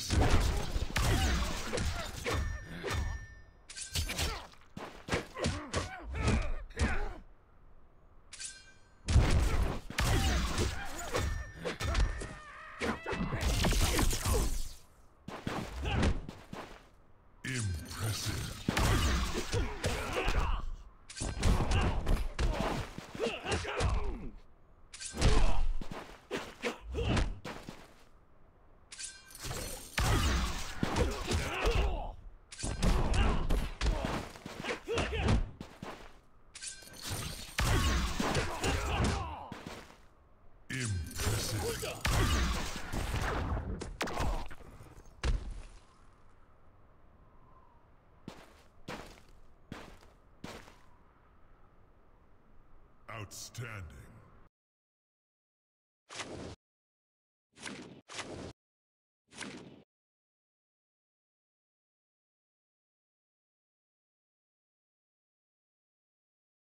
Yes. Outstanding.